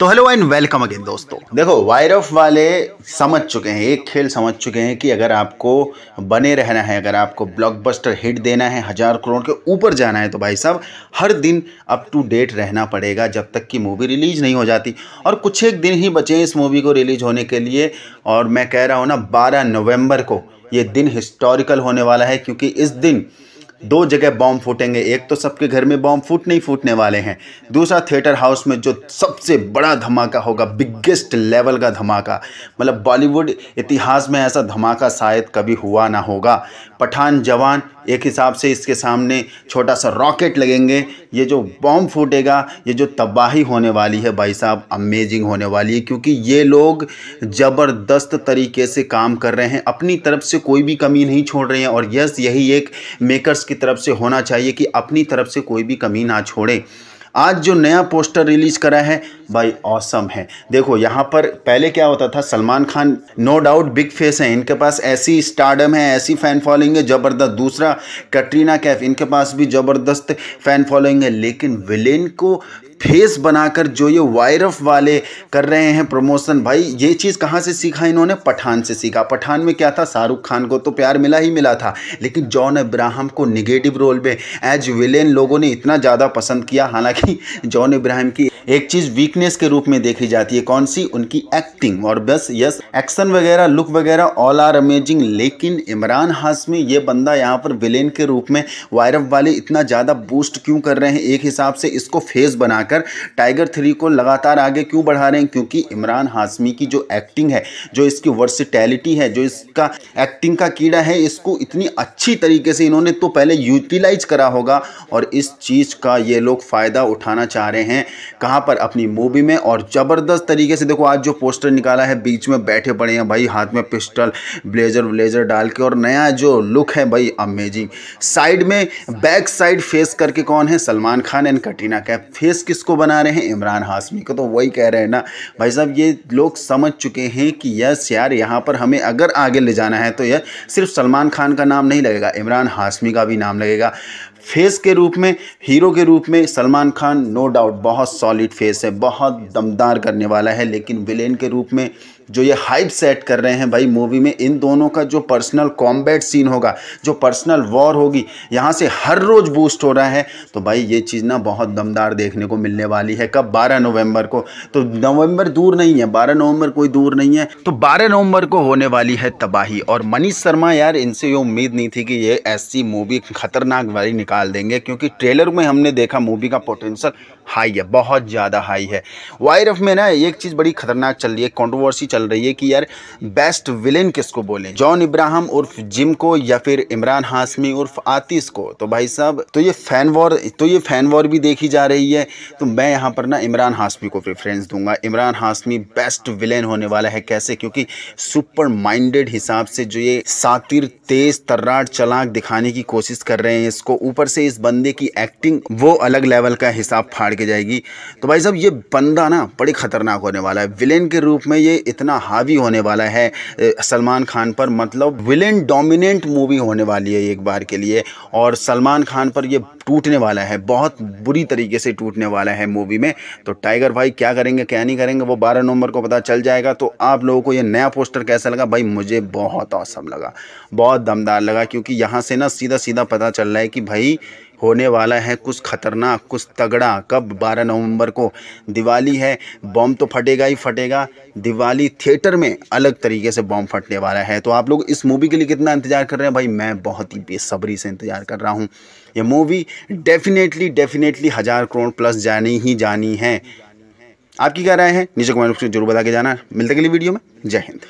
तो hello and welcome again दोस्तों। देखो वायर ऑफ़ वाले समझ चुके हैं, एक खेल समझ चुके हैं कि अगर आपको बने रहना है, अगर आपको ब्लॉकबस्टर हिट देना है, हज़ार करोड़ के ऊपर जाना है तो भाई साहब, हर दिन अप टू डेट रहना पड़ेगा जब तक कि मूवी रिलीज़ नहीं हो जाती। और कुछ एक दिन ही बचे इस मूवी को रिलीज़ होने के लिए, और मैं कह रहा हूँ ना, बारह नवंबर को ये दिन हिस्टोरिकल होने वाला है, क्योंकि इस दिन दो जगह बॉम्ब फूटेंगे, एक तो सबके घर में बॉम्ब फूटने ही फूटने वाले हैं। दूसरा थिएटर हाउस में जो सबसे बड़ा धमाका होगा बिगेस्ट लेवल का धमाका। मतलब बॉलीवुड इतिहास में ऐसा धमाका शायद कभी हुआ ना होगा। पठान जवान एक हिसाब से इसके सामने छोटा सा रॉकेट लगेंगे। ये जो बॉम्ब फूटेगा, ये जो तबाही होने वाली है भाई साहब अमेजिंग होने वाली है। क्योंकि ये लोग ज़बरदस्त तरीके से काम कर रहे हैं। अपनी तरफ़ से कोई भी कमी नहीं छोड़ रहे हैं। और यस यही एक मेकर्स की तरफ़ से होना चाहिए कि अपनी तरफ़ से कोई भी कमी ना छोड़ें। आज जो नया पोस्टर रिलीज़ करा है, भाई औसम है। देखो, यहाँ पर पहले क्या होता था, Salman Khan no doubt big face है। इनके पास ऐसी स्टार्डम है, ऐसी फ़ैन फॉलोइंग है, ज़बरदस्त। दूसरा कटरीना कैफ इनके पास भी ज़बरदस्त फ़ैन फॉलोइंग है। लेकिन विलेन को फेस बनाकर जो ये वायरफ वाले कर रहे हैं प्रमोशन भाई, ये चीज़ कहाँ से सीखा इन्होंने? पठान से सीखा। पठान में क्या था? शाहरुख खान को तो प्यार मिला ही मिला था। लेकिन जॉन अब्राहम को निगेटिव रोल में एज विलेन लोगों ने इतना ज़्यादा पसंद किया। हालाँकि जॉन इब्राहिम की एक चीज़ वीकनेस के रूप में देखी जाती है। कौन सी? उनकी एक्टिंग और बस यस एक्शन वगैरह लुक वगैरह ऑल आर अमेजिंग लेकिन इमरान हाशमी ये बंदा यहाँ पर विलेन के रूप में वायरफ वाले इतना ज़्यादा बूस्ट क्यों कर रहे हैं? एक हिसाब से इसको फेस बनाकर टाइगर थ्री को लगातार आगे क्यों बढ़ा रहे हैं? क्योंकि इमरान हाशमी की जो एक्टिंग है, जो इसकी वर्सिटैलिटी है, जो इसका एक्टिंग का कीड़ा है, इसको इतनी अच्छी तरीके से इन्होंने तो पहले यूटिलाइज करा होगा। और इस चीज़ का ये लोग फ़ायदा उठाना चाह रहे हैं। कहाँ पर? अपनी मूवी में और ज़बरदस्त तरीके से देखो, आज जो पोस्टर निकाला है, बीच में बैठे पड़े हैं भाई, हाथ में पिस्टल, ब्लेजर ब्लेजर डाल के और नया जो लुक है भाई अमेजिंग साइड में, बैक साइड फेस करके कौन है? सलमान खान एंड कटरीना कैफ। फेस किसको बना रहे हैं? इमरान हाशमी को तो वही कह रहे हैं ना। भाई साहब, ये लोग समझ चुके हैं कि यस यार, यहाँ पर हमें अगर आगे ले जाना है तो यह सिर्फ़ सलमान खान का नाम नहीं लगेगा, इमरान हाशमी का भी नाम लगेगा। फेस के रूप में, हीरो के रूप में सलमान खान नो डाउट बहुत सॉलिड फेस है, बहुत दमदार करने वाला है, लेकिन विलेन के रूप में जो ये हाइप सेट कर रहे हैं भाई मूवी में, इन दोनों का जो पर्सनल कॉम्बैट सीन होगा, जो पर्सनल वॉर होगी, यहाँ से हर रोज़ बूस्ट हो रहा है। तो भाई ये चीज़ ना बहुत दमदार देखने को मिलने वाली है कब? 12 नवंबर को। तो नवंबर दूर नहीं है 12 नवंबर कोई दूर नहीं है। तो 12 नवंबर को होने वाली है तबाही। और मनीष शर्मा यार, इनसे ये उम्मीद नहीं थी कि ये ऐसी मूवी खतरनाक वाली निकाल देंगे, क्योंकि ट्रेलर में हमने देखा मूवी का पोटेंशल हाई है, बहुत ज़्यादा हाई है। वायर में ना एक चीज़ बड़ी खतरनाक चल रही है कॉन्ट्रोवर्सी चल रही है कि यार बेस्ट विलेन किसको बोले? जॉन इब्राहिम उर्फ़ जिम को या फिर इमरान हाशमी उर्फ़ आतिश को? तो भाई साहब तो ये फ़ैन वॉर तो ये फ़ैन वॉर भी देखी जा रही है। तो मैं यहाँ पर ना इमरान हाशमी को प्रेफरेंस दूँगा। इमरान हाशमी बेस्ट विलेन होने वाला है। कैसे? क्योंकि सुपर माइंडेड हिसाब से जो ये सातिर, तेज, तर्राट, चलाक दिखाने की कोशिश कर रहे हैं इसको। ऊपर से इस बंदे की एक्टिंग वो अलग लेवल का हिसाब फाड़ के जाएगी। तो भाई साहब, ये बंदा ना बड़ी ख़तरनाक होने वाला है। विलेन के रूप में ये इतना हावी होने वाला है सलमान खान पर। मतलब विलेन डोमिनेंट मूवी होने वाली है एक बार के लिए, और सलमान खान पर ये टूटने वाला है, बहुत बुरी तरीके से टूटने वाला है मूवी में। तो टाइगर भाई क्या करेंगे, क्या नहीं करेंगे, वो बारह नवंबर को पता चल जाएगा। तो आप लोगों को ये नया पोस्टर कैसा लगा? भाई मुझे बहुत औसम लगा, बहुत दमदार लगा, क्योंकि यहाँ से ना सीधा सीधा पता चल रहा है कि भाई होने वाला है। कुछ ख़तरनाक, कुछ तगड़ा। कब? 12 नवंबर को। दिवाली है। बॉम्ब तो फटेगा ही फटेगा। दिवाली थिएटर में अलग तरीके से बॉम्ब फटने वाला है। तो आप लोग इस मूवी के लिए कितना इंतज़ार कर रहे हैं? भाई, मैं बहुत ही बेसब्री से इंतज़ार कर रहा हूँ। ये मूवी डेफिनेटली डेफिनेटली हज़ार करोड़ प्लस जानी ही जानी है। आपकी क्या राय है? नीचे कमेंट बॉक्स में ज़रूर बता के जाना। मिलते के लिए वीडियो में। जय हिंद।